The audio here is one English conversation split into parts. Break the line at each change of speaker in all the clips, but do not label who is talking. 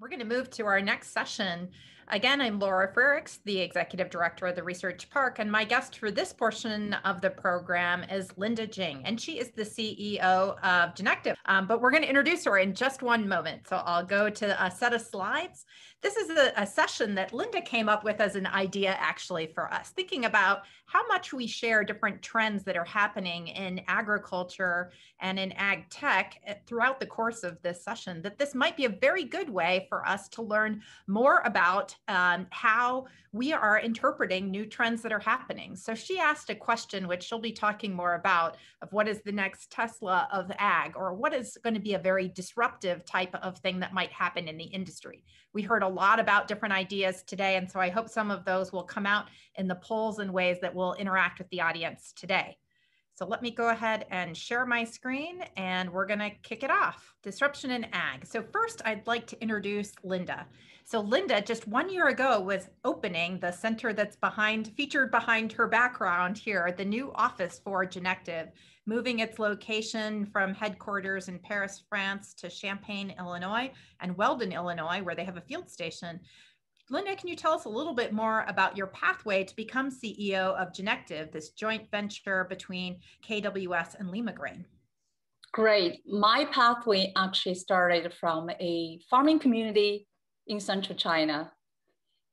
We're going to move to our next session. Again, I'm Laura Frerichs, the Executive Director of the Research Park, and my guest for this portion of the program is Linda Jing, and she is the CEO of Genective. Um, but we're going to introduce her in just one moment. So I'll go to a set of slides this is a, a, session that Linda came up with as an idea actually for us, thinking about how much we share different trends that are happening in agriculture and in ag tech eh, throughout the course of this session, that this might be a very good way for us to learn more about um, how we are interpreting new trends that are happening. So she asked a question, which she'll be talking more about, of what is the next Tesla of ag, or what is going to be a very disruptive type of thing that might happen in the industry. We heard a lot about different ideas today. And so I hope some of those will come out in the polls and ways that will interact with the audience today. So let me go ahead and share my screen and we're gonna kick it off. Disruption in ag. So first I'd like to introduce Linda. So Linda just one year ago was opening the center that's behind, featured behind her background here, the new office for Genective, moving its location from headquarters in Paris, France to Champaign, Illinois and Weldon, Illinois, where they have a field station. Linda, can you tell us a little bit more about your pathway to become CEO of Genective, this joint venture between KWS and Limagrain?
Great. My pathway actually started from a farming community in central China.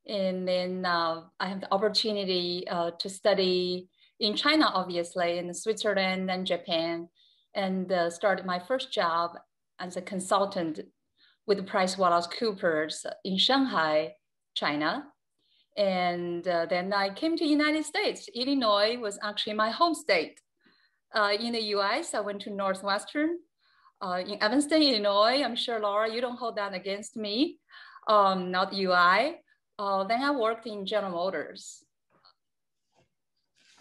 And then uh, I had the opportunity uh, to study in China, obviously, in Switzerland and Japan, and uh, started my first job as a consultant with PricewaterhouseCoopers in Shanghai China. And uh, then I came to United States. Illinois was actually my home state. Uh, in the US, I went to Northwestern uh, in Evanston, Illinois. I'm sure, Laura, you don't hold that against me, um, not UI. Uh, then I worked in General Motors.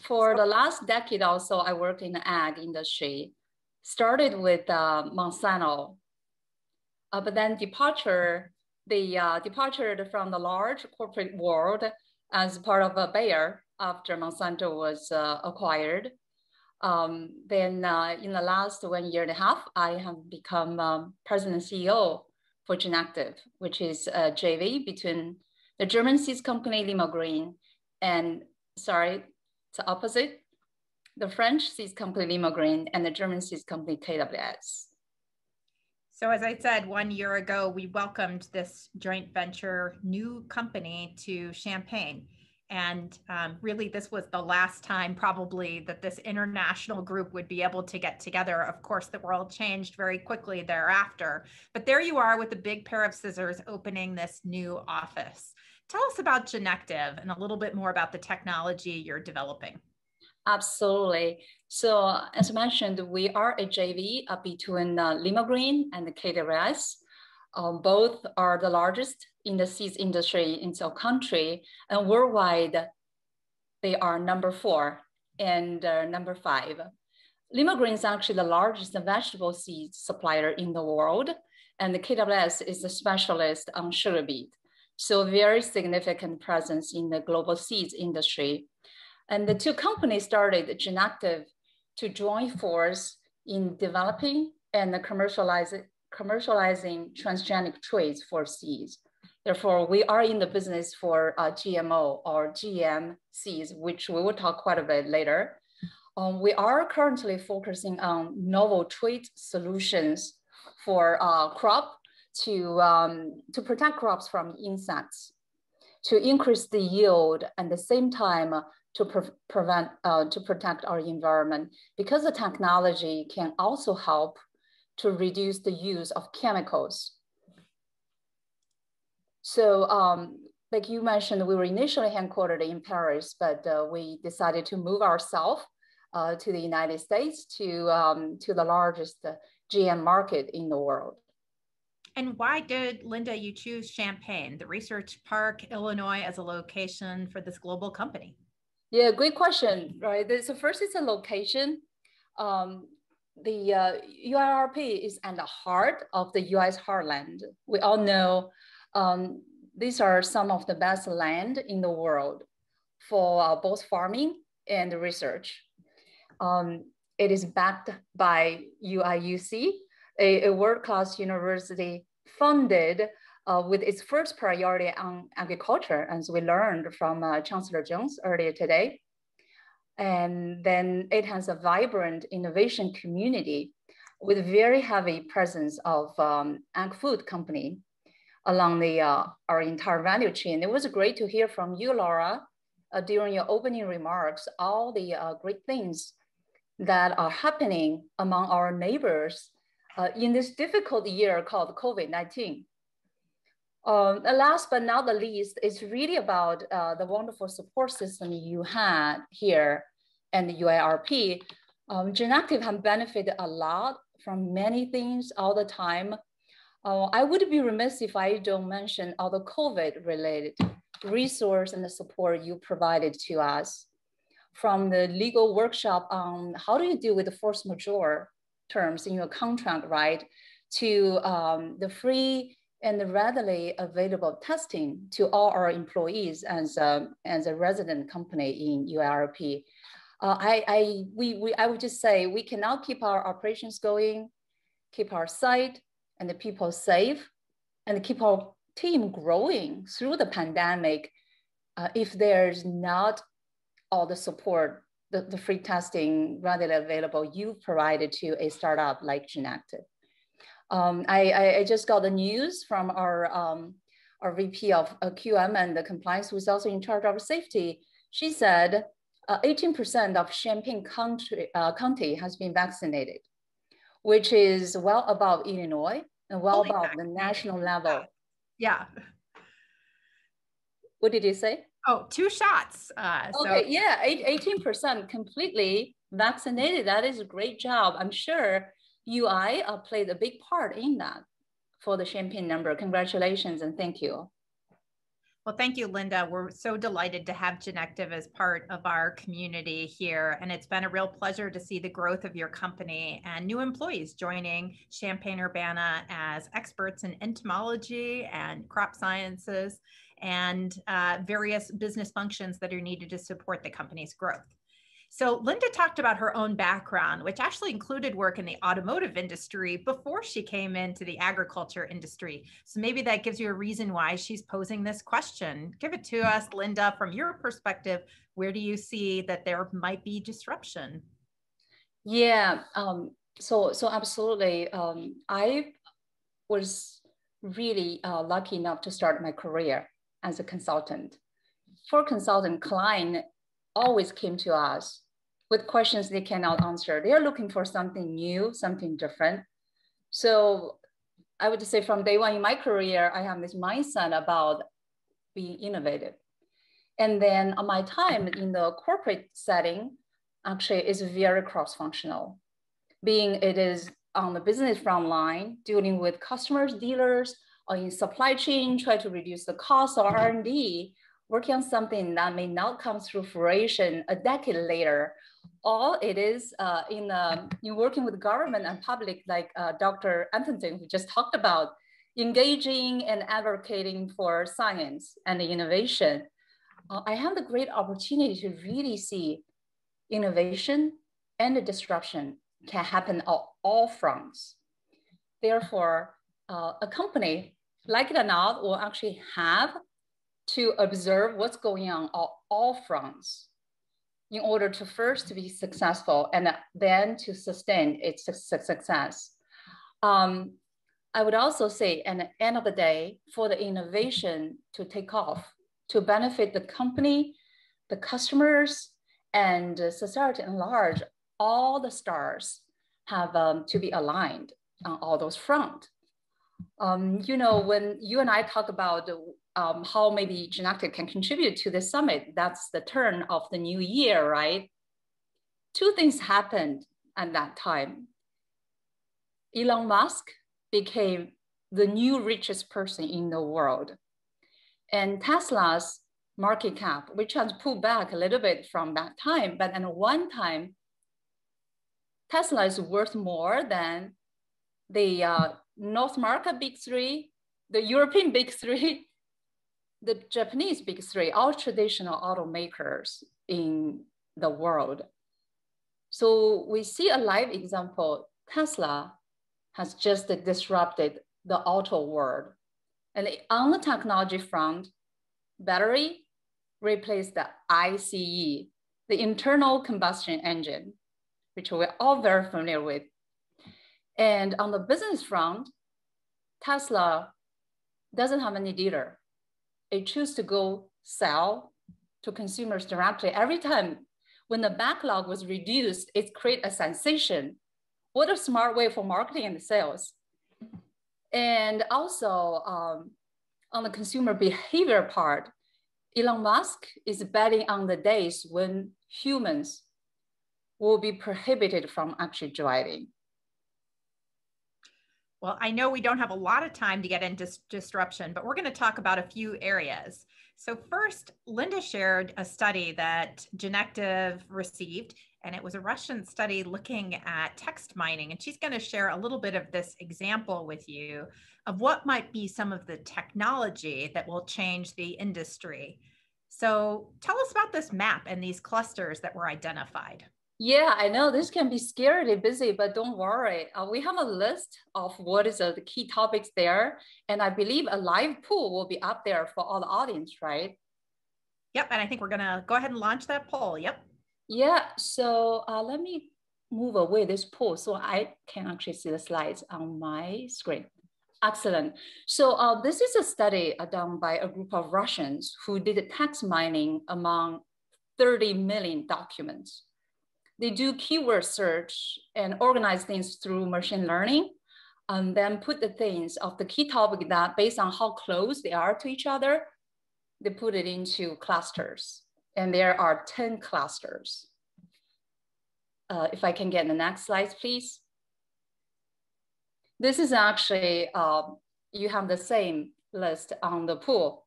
For the last decade also, I worked in the ag industry. Started with uh, Monsanto, uh, but then departure the uh, departure from the large corporate world as part of a Bayer after Monsanto was uh, acquired. Um, then uh, in the last one year and a half, I have become um, president and CEO for Genective, which is a JV between the German seeds company Limagrain and, sorry, it's opposite, the French seeds company Limagrain and the German seeds company KWS.
So, as I said, one year ago, we welcomed this joint venture new company to Champaign. And um, really, this was the last time, probably, that this international group would be able to get together. Of course, the world changed very quickly thereafter. But there you are with a big pair of scissors opening this new office. Tell us about Genective and a little bit more about the technology you're developing.
Absolutely. So as mentioned, we are a JV uh, between uh, Green and KWS. Um, both are the largest in the seeds industry in the country and worldwide, they are number four and uh, number five. Limagrain is actually the largest vegetable seed supplier in the world, and KWS is a specialist on sugar beet. So very significant presence in the global seeds industry. And the two companies started Genective to join force in developing and commercializing, commercializing transgenic traits for seeds. Therefore, we are in the business for uh, GMO or GM seeds, which we will talk quite a bit later. Um, we are currently focusing on novel trait solutions for uh, crop to, um, to protect crops from insects, to increase the yield and at the same time to pre prevent, uh, to protect our environment because the technology can also help to reduce the use of chemicals. So um, like you mentioned, we were initially headquartered in Paris, but uh, we decided to move ourselves uh, to the United States to, um, to the largest GM market in the world.
And why did Linda you choose Champaign, the Research Park, Illinois, as a location for this global company?
Yeah, great question, right? So first it's a location. Um, the uh, UIRP is at the heart of the US heartland. We all know um, these are some of the best land in the world for uh, both farming and research. Um, it is backed by UIUC, a, a world-class university funded uh, with its first priority on agriculture, as we learned from uh, Chancellor Jones earlier today. And then it has a vibrant innovation community with very heavy presence of um, ag food company along the uh, our entire value chain. It was great to hear from you, Laura, uh, during your opening remarks, all the uh, great things that are happening among our neighbors uh, in this difficult year called COVID-19. Um, last but not the least, it's really about uh, the wonderful support system you had here and the UIRP. Um, Genective have benefited a lot from many things all the time. Uh, I would be remiss if I don't mention all the COVID related resource and the support you provided to us from the legal workshop on how do you deal with the force majeure terms in your contract, right? To um, the free and readily available testing to all our employees as a, as a resident company in UIRP. Uh, I, I, we, we, I would just say we cannot keep our operations going, keep our site and the people safe, and keep our team growing through the pandemic uh, if there's not all the support, the, the free testing readily available you provided to a startup like Genective. Um, I, I, just got the news from our, um, our VP of uh, QM and the compliance who's also in charge of safety. She said 18% uh, of Champaign country, uh, County has been vaccinated, which is well above Illinois and well Holy above the national level.
Yeah.
What did you say?
Oh, two shots. Uh,
okay, so. yeah, 18% completely vaccinated. That is a great job. I'm sure UI uh, played a big part in that for the Champaign number. Congratulations and thank you.
Well, thank you, Linda. We're so delighted to have Genective as part of our community here. And it's been a real pleasure to see the growth of your company and new employees joining Champaign Urbana as experts in entomology and crop sciences and uh, various business functions that are needed to support the company's growth. So Linda talked about her own background, which actually included work in the automotive industry before she came into the agriculture industry. So maybe that gives you a reason why she's posing this question. Give it to us, Linda, from your perspective. Where do you see that there might be disruption?
Yeah, um, so so absolutely. Um, I was really uh, lucky enough to start my career as a consultant. For consultant client, always came to us with questions they cannot answer. They are looking for something new, something different. So I would say from day one in my career, I have this mindset about being innovative. And then my time in the corporate setting, actually is very cross-functional. Being it is on the business front line, dealing with customers, dealers, or in supply chain, try to reduce the cost of R&D, working on something that may not come through fruition a decade later. All it is uh, in, uh, in working with government and public, like uh, Dr. Antonsen, who just talked about, engaging and advocating for science and innovation. Uh, I have the great opportunity to really see innovation and disruption can happen on all fronts. Therefore, uh, a company, like it or not, will actually have to observe what's going on on all fronts in order to first be successful and then to sustain its success. Um, I would also say, at the end of the day, for the innovation to take off, to benefit the company, the customers, and society at large, all the stars have um, to be aligned on all those fronts. Um, you know, when you and I talk about um, how maybe Genective can contribute to the summit. That's the turn of the new year, right? Two things happened at that time. Elon Musk became the new richest person in the world. And Tesla's market cap, which has pulled back a little bit from that time, but at one time, Tesla is worth more than the uh, North America big three, the European big three, the Japanese big three are traditional automakers in the world. So we see a live example. Tesla has just disrupted the auto world. And on the technology front, battery replaced the ICE, the internal combustion engine, which we're all very familiar with. And on the business front, Tesla doesn't have any dealer. It choose to go sell to consumers directly. Every time when the backlog was reduced, it created a sensation. What a smart way for marketing and sales. And also um, on the consumer behavior part, Elon Musk is betting on the days when humans will be prohibited from actually driving.
Well, I know we don't have a lot of time to get into disruption, but we're going to talk about a few areas. So, first, Linda shared a study that Genective received, and it was a Russian study looking at text mining. And she's going to share a little bit of this example with you of what might be some of the technology that will change the industry. So, tell us about this map and these clusters that were identified.
Yeah, I know this can be scarily busy, but don't worry. Uh, we have a list of what is uh, the key topics there. And I believe a live poll will be up there for all the audience, right?
Yep. And I think we're going to go ahead and launch that poll. Yep.
Yeah. So uh, let me move away this poll so I can actually see the slides on my screen. Excellent. So uh, this is a study uh, done by a group of Russians who did text mining among 30 million documents they do keyword search and organize things through machine learning and then put the things of the key topic that based on how close they are to each other, they put it into clusters. And there are 10 clusters. Uh, if I can get the next slide, please. This is actually, uh, you have the same list on the pool,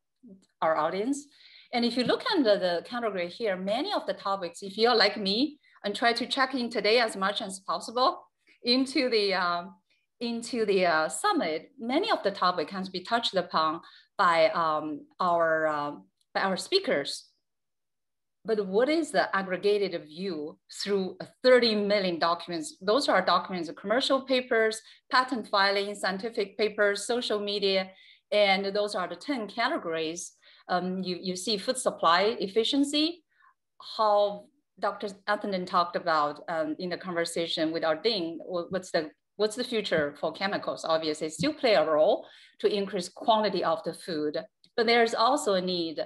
our audience. And if you look under the category here, many of the topics, if you're like me, and try to check in today as much as possible into the um, into the uh, summit. Many of the topic can be touched upon by um, our um, by our speakers. But what is the aggregated view through 30 million documents? Those are documents, of commercial papers, patent filing, scientific papers, social media, and those are the 10 categories. Um, you, you see food supply efficiency, how Dr. Anthony talked about um, in the conversation with our dean, what's the what's the future for chemicals? Obviously, still play a role to increase quantity of the food, but there's also a need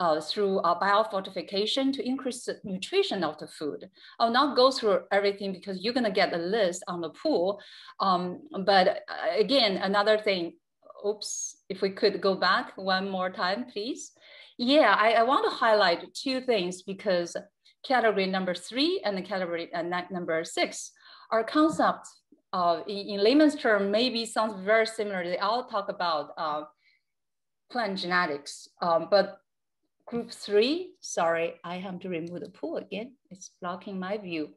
uh, through biofortification to increase the nutrition of the food. I'll not go through everything because you're gonna get a list on the pool. Um, but uh, again, another thing, oops, if we could go back one more time, please. Yeah, I, I want to highlight two things because category number three and the category uh, number six are concepts uh, in, in, layman's term maybe sounds very similar. They all talk about uh, plant genetics, um, but group three, sorry, I have to remove the pool again. It's blocking my view.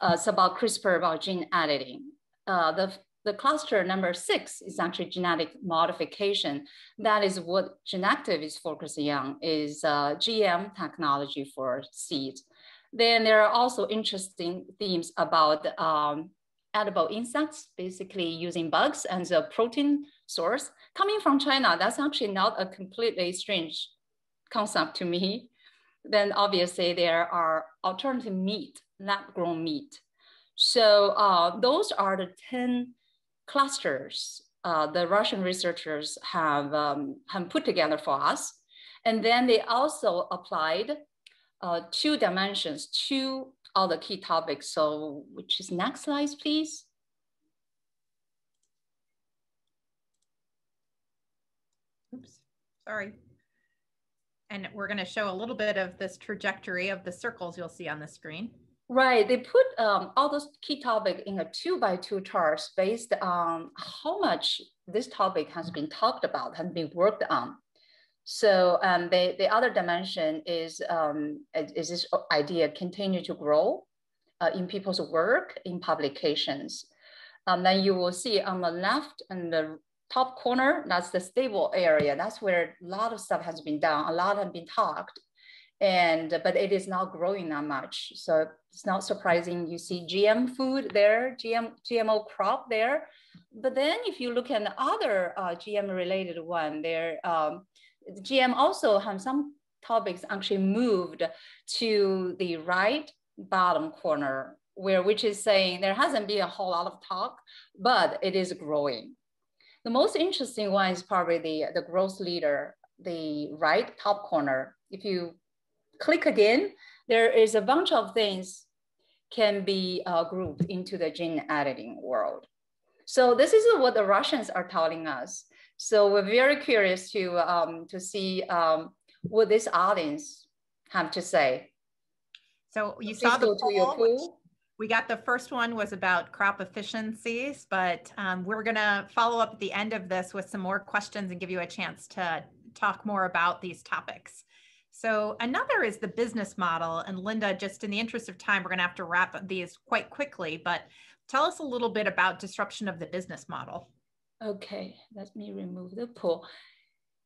Uh, it's about CRISPR, about gene editing. Uh, the, the cluster number six is actually genetic modification. That is what Genective is focusing on, is uh, GM technology for seeds. Then there are also interesting themes about um, edible insects, basically using bugs as a protein source. Coming from China, that's actually not a completely strange concept to me. Then obviously there are alternative meat, lab grown meat. So uh, those are the 10 clusters uh, the Russian researchers have, um, have put together for us. And then they also applied uh, two dimensions, two other key topics. So which is next slide, please.
Oops, sorry. And we're gonna show a little bit of this trajectory of the circles you'll see on the screen.
Right, they put um, all those key topics in a two by two charts based on how much this topic has been talked about has been worked on. So um, the, the other dimension is, um, is this idea continue to grow uh, in people's work, in publications. Um, then you will see on the left and the top corner, that's the stable area. That's where a lot of stuff has been done, a lot has been talked. and but it is not growing that much. So it's not surprising you see GM food there, GM GMO crop there. But then if you look at the other uh, GM related one, there um, GM also have some topics actually moved to the right bottom corner, where which is saying there hasn't been a whole lot of talk, but it is growing. The most interesting one is probably the, the growth leader, the right top corner. If you click again, there is a bunch of things can be uh, grouped into the gene editing world. So this is what the Russians are telling us. So we're very curious to, um, to see um, what this audience have to say.
So you Please saw the poll. We got the first one was about crop efficiencies, but um, we're gonna follow up at the end of this with some more questions and give you a chance to talk more about these topics. So another is the business model. And Linda, just in the interest of time, we're going to have to wrap these quite quickly, but tell us a little bit about disruption of the business model.
Okay, let me remove the poll.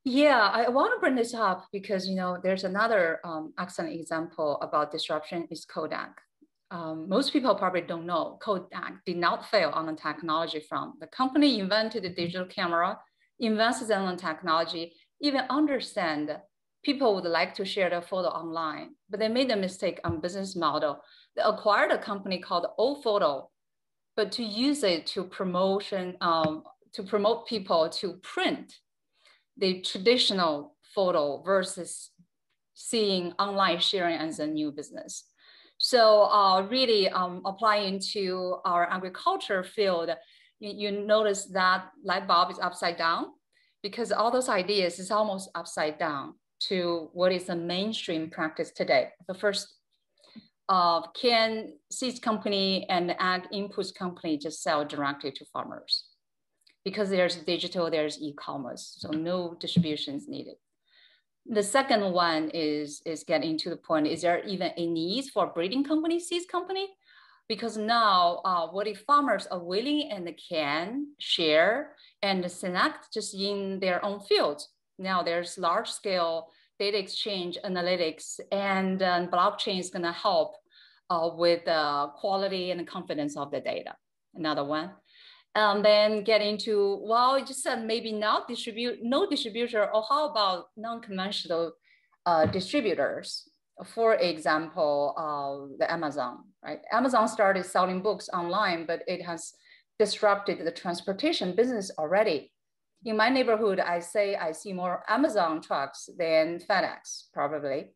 Yeah, I want to bring this up because, you know, there's another um, excellent example about disruption is Kodak. Um, most people probably don't know Kodak did not fail on the technology front. The company invented the digital camera, invested in the technology, even understand people would like to share their photo online, but they made a mistake on business model. They acquired a company called Ofoto, but to use it to promotion, um, to promote people to print the traditional photo versus seeing online sharing as a new business. So uh, really um, applying to our agriculture field, you, you notice that light bulb is upside down because all those ideas is almost upside down to what is the mainstream practice today. The first, uh, can seeds company and ag inputs company just sell directly to farmers? Because there's digital, there's e-commerce, so no distributions needed. The second one is, is getting to the point, is there even a need for breeding company, seeds company? Because now uh, what if farmers are willing and can share and select just in their own fields now there's large scale data exchange analytics and uh, blockchain is going to help uh, with the quality and confidence of the data. Another one. And then get into, well, you just said maybe not distribute, no distributor, or how about non-conventional uh, distributors? For example, uh, the Amazon, right? Amazon started selling books online, but it has disrupted the transportation business already in my neighborhood, I say I see more Amazon trucks than FedEx, probably.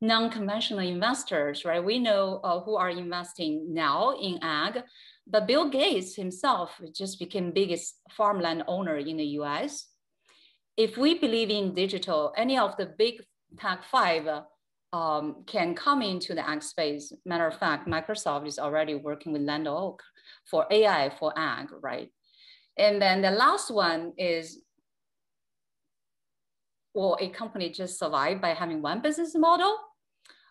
Non-conventional investors, right? We know uh, who are investing now in ag, but Bill Gates himself just became biggest farmland owner in the US. If we believe in digital, any of the big tech five um, can come into the ag space. Matter of fact, Microsoft is already working with Land O'Lakes for AI for ag, right? And then the last one is, will a company just survive by having one business model?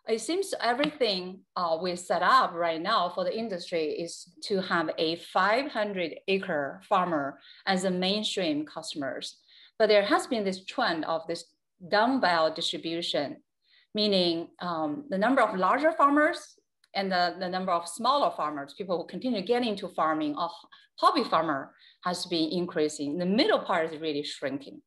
It seems everything uh, we set up right now for the industry is to have a 500 acre farmer as a mainstream customers. But there has been this trend of this dumbbell distribution, meaning um, the number of larger farmers and the, the number of smaller farmers, people who continue getting into farming, a hobby farmer has been increasing. The middle part is really shrinking.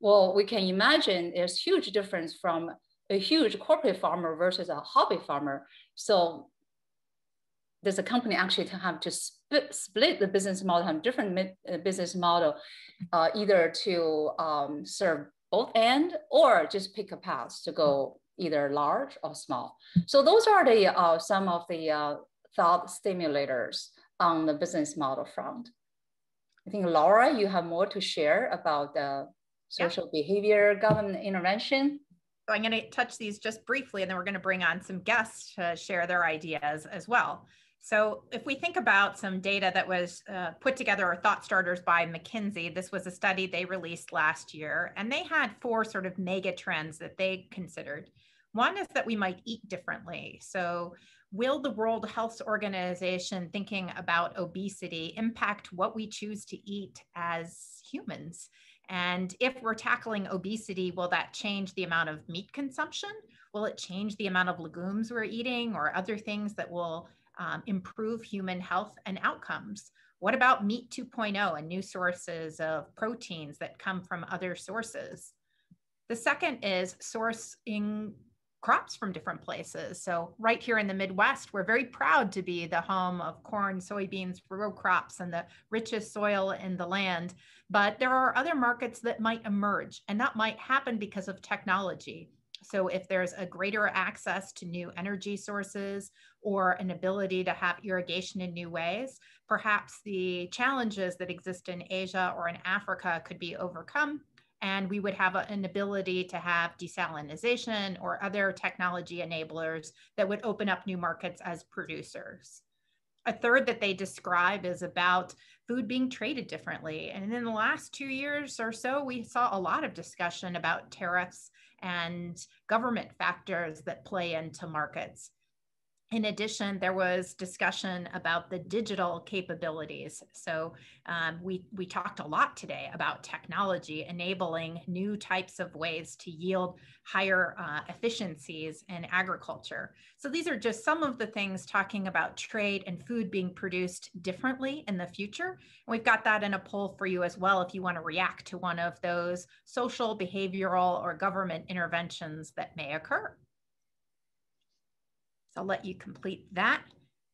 Well, we can imagine there's huge difference from a huge corporate farmer versus a hobby farmer. So does a company actually to have to split, split the business model, have different uh, business model, uh, either to um, serve both end or just pick a path to go either large or small. So those are the uh, some of the uh, thought stimulators on the business model front. I think Laura, you have more to share about the social yeah. behavior government intervention.
So I'm going to touch these just briefly, and then we're going to bring on some guests to share their ideas as well. So if we think about some data that was uh, put together or thought starters by McKinsey, this was a study they released last year, and they had four sort of mega trends that they considered. One is that we might eat differently. So will the World Health Organization thinking about obesity impact what we choose to eat as humans? And if we're tackling obesity, will that change the amount of meat consumption? Will it change the amount of legumes we're eating or other things that will um, improve human health and outcomes? What about meat 2.0 and new sources of proteins that come from other sources? The second is sourcing crops from different places. So, right here in the Midwest, we're very proud to be the home of corn, soybeans, row crops, and the richest soil in the land. But there are other markets that might emerge, and that might happen because of technology. So, if there's a greater access to new energy sources or an ability to have irrigation in new ways, perhaps the challenges that exist in Asia or in Africa could be overcome and we would have a, an ability to have desalination or other technology enablers that would open up new markets as producers. A third that they describe is about food being traded differently. And in the last two years or so, we saw a lot of discussion about tariffs and government factors that play into markets in addition, there was discussion about the digital capabilities. So um, we, we talked a lot today about technology enabling new types of ways to yield higher uh, efficiencies in agriculture. So these are just some of the things talking about trade and food being produced differently in the future. And we've got that in a poll for you as well if you want to react to one of those social, behavioral, or government interventions that may occur. So I'll let you complete that.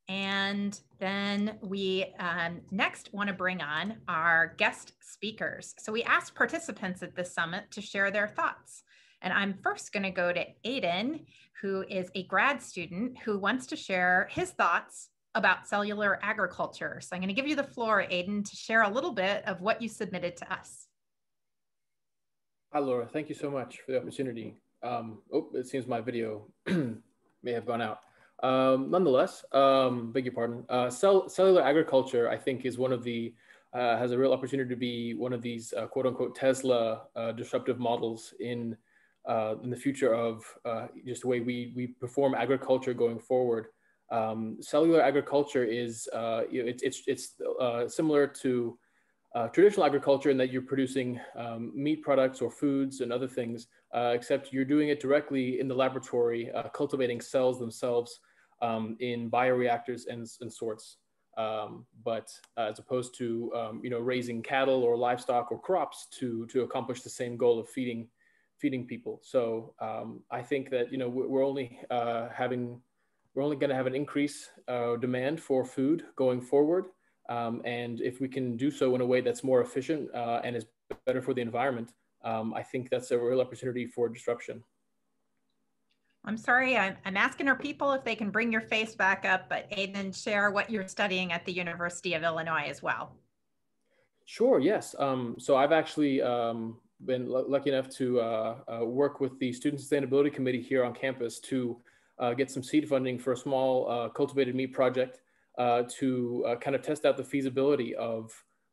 And then we um, next want to bring on our guest speakers. So we asked participants at this summit to share their thoughts. And I'm first going to go to Aiden, who is a grad student who wants to share his thoughts about cellular agriculture. So I'm going to give you the floor, Aiden, to share a little bit of what you submitted to us.
Hi, Laura. Thank you so much for the opportunity. Um, oh, it seems my video may have gone out. Um, nonetheless, um, beg your pardon, uh, cell, cellular agriculture, I think, is one of the, uh, has a real opportunity to be one of these uh, quote unquote Tesla uh, disruptive models in, uh, in the future of uh, just the way we, we perform agriculture going forward. Um, cellular agriculture is, it's, it's, similar to traditional agriculture in that you're producing um, meat products or foods and other things, uh, except you're doing it directly in the laboratory, uh, cultivating cells themselves um, in bioreactors and, and sorts. Um, but uh, as opposed to um, you know raising cattle or livestock or crops to to accomplish the same goal of feeding feeding people. So um, I think that you know we're only uh, having we're only going to have an increase uh, demand for food going forward. Um, and if we can do so in a way that's more efficient and is better for the environment, um, I think that's a real opportunity for disruption.
I'm sorry, I'm, I'm, asking our people if they can bring your face back up, but Aiden, share what you're studying at the University of Illinois as well.
Sure, yes. Um, so I've actually um, been lucky enough to uh, uh, work with the Student Sustainability Committee here on campus to uh, get some seed funding for a small uh, cultivated meat project uh, to uh, kind of test out the feasibility of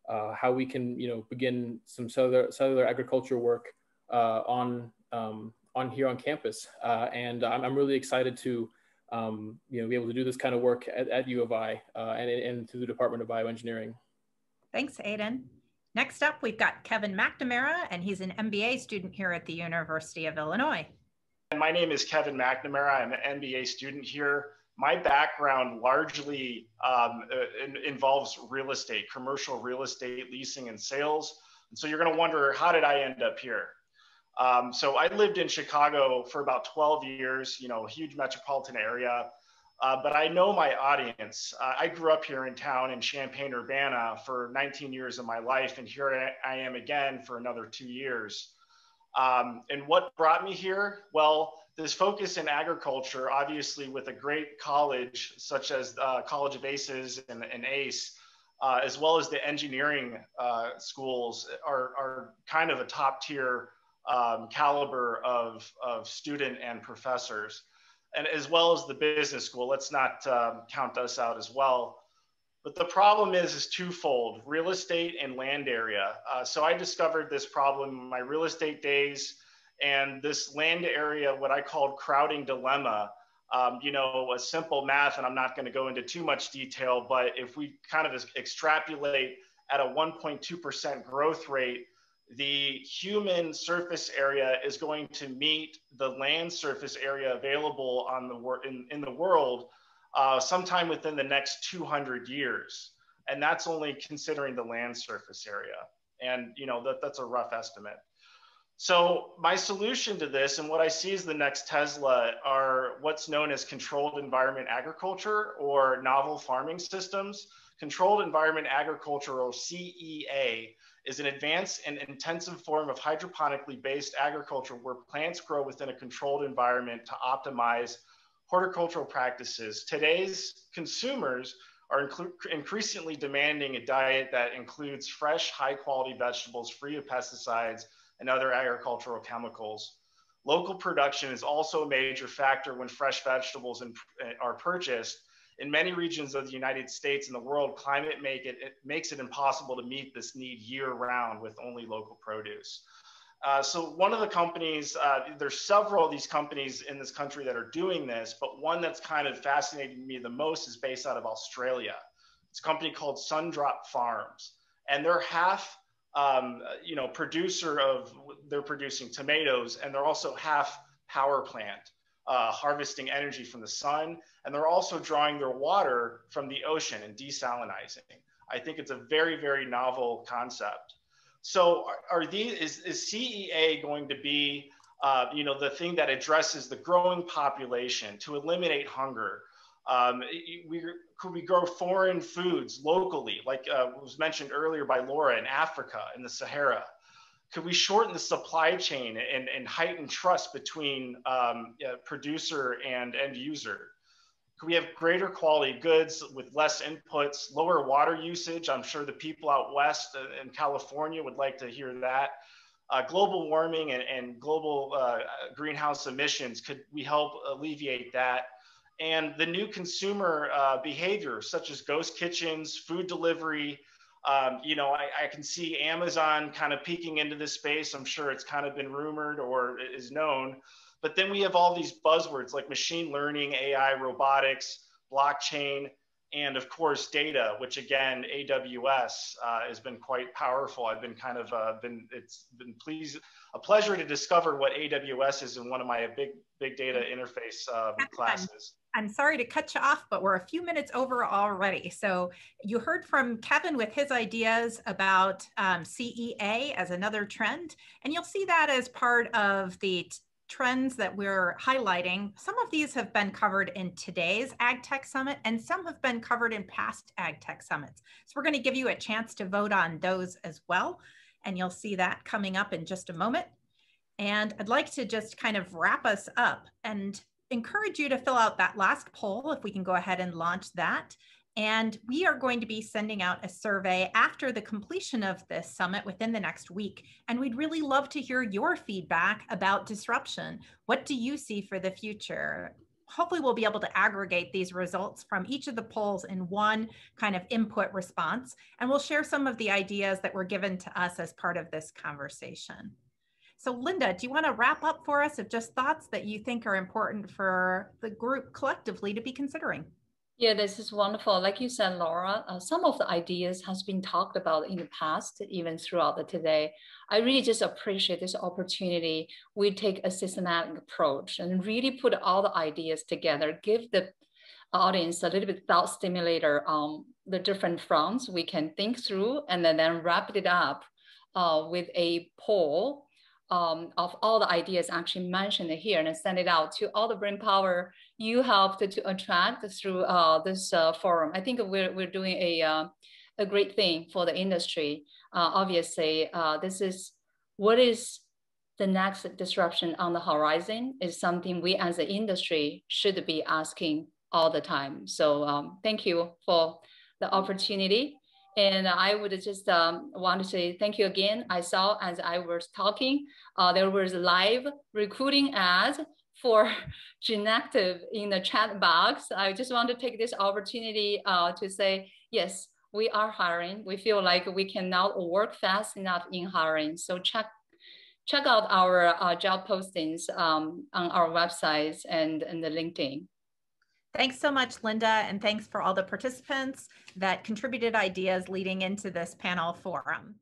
uh, how we can, you know, begin some cellular, cellular agriculture work uh, on, um, on here on campus. Uh, and I'm, I'm, really excited to, um, you know, be able to do this kind of work at, at U of I and, and through the Department of Bioengineering.
Thanks, Aiden. Next up, we've got Kevin McNamara, and he's an MBA student here at the University of Illinois.
My name is Kevin McNamara. I'm an MBA student here my background largely um, uh, in, involves real estate, commercial real estate leasing and sales. And so you're going to wonder, how did I end up here? Um, so I lived in Chicago for about 12 years, you know, a huge metropolitan area. Uh, but I know my audience. Uh, I grew up here in town in Champaign Urbana for 19 years of my life, and here I am again for another two years. Um, and what brought me here? Well, this focus in agriculture, obviously with a great college such as uh, College of Aces and, and ACE, uh, as well as the engineering uh, schools are, are kind of a top tier um, caliber of, of student and professors. And as well as the business school, let's not um, count us out as well. But the problem is, is twofold, real estate and land area. Uh, so I discovered this problem in my real estate days and this land area, what I called crowding dilemma, um, you know, a simple math, and I'm not going to go into too much detail, but if we kind of extrapolate at a 1.2% growth rate, the human surface area is going to meet the land surface area available on the in, in the world uh, sometime within the next 200 years. And that's only considering the land surface area. And you know that, that's a rough estimate. So my solution to this and what I see as the next Tesla are what's known as controlled environment agriculture or novel farming systems. Controlled environment agriculture or CEA is an advanced and intensive form of hydroponically based agriculture where plants grow within a controlled environment to optimize horticultural practices. Today's consumers are increasingly demanding a diet that includes fresh, high quality vegetables free of pesticides and other agricultural chemicals. Local production is also a major factor when fresh vegetables in, uh, are purchased. In many regions of the United States and the world, climate make it, it makes it impossible to meet this need year round with only local produce. Uh, so one of the companies, uh, there's several of these companies in this country that are doing this, but one that's kind of fascinated me the most is based out of Australia. It's a company called Sundrop Farms, and they're half um, you know, producer of, they're producing tomatoes and they're also half power plant, uh, harvesting energy from the sun. And they're also drawing their water from the ocean and desalinizing. I think it's a very, very novel concept. So are, are these, is, is CEA going to be, uh, you know, the thing that addresses the growing population to eliminate hunger, um, we, could we grow foreign foods locally, like uh, was mentioned earlier by Laura in Africa, in the Sahara? Could we shorten the supply chain and, and heighten trust between um, uh, producer and end user? We have greater quality goods with less inputs, lower water usage? I'm sure the people out west uh, in California would like to hear that. Uh, global warming and, and global uh, greenhouse emissions, could we help alleviate that? and the new consumer uh, behavior, such as ghost kitchens, food delivery. Um, you know, I, I, can see Amazon kind of peeking into this space. I'm sure it's kind of been rumored or is known. But then we have all these buzzwords like machine learning, AI, robotics, blockchain, and of course data, which again AWS uh, has been quite powerful. I've been kind of uh, been it's been pleased a pleasure to discover what AWS is in one of my big big data interface um, classes.
I'm sorry to cut you off, but we're a few minutes over already. So you heard from Kevin with his ideas about um, CEA as another trend, and you'll see that as part of the trends that we're highlighting. Some of these have been covered in today's Ag Tech Summit, and some have been covered in past Ag Tech Summits. So we're going to give you a chance to vote on those as well, and you'll see that coming up in just a moment. And I'd like to just kind of wrap us up and encourage you to fill out that last poll if we can go ahead and launch that. And we are going to be sending out a survey after the completion of this summit within the next week. And we'd really love to hear your feedback about disruption. What do you see for the future? Hopefully, we'll be able to aggregate these results from each of the polls in one kind of input response. And we'll share some of the ideas that were given to us as part of this conversation. So Linda, do you want to wrap up for us of just thoughts that you think are important for the group collectively to be considering?
Yeah, this is wonderful. Like you said, Laura, uh, some of the ideas has been talked about in the past, even throughout the today. I really just appreciate this opportunity. We take a systematic approach and really put all the ideas together, give the audience a little bit thought stimulator on the different fronts we can think through, and then, then wrap it up uh, with a poll um, of all the ideas actually mentioned here and send it out to all the brain power you helped to attract through uh, this uh, forum. I think we're, we're doing a, uh, a great thing for the industry. Uh, obviously, uh, this is what is the next disruption on the horizon is something we as an industry should be asking all the time. So um, thank you for the opportunity. And I would just um, want to say thank you again. I saw as I was talking, uh, there was a live recruiting ads for Genective in the chat box. I just want to take this opportunity uh, to say, yes, we are hiring. We feel like we cannot work fast enough in hiring. So check check out our uh, job postings um, on our websites and, and the LinkedIn.
Thanks so much, Linda, and thanks for all the participants that contributed ideas leading into this panel forum.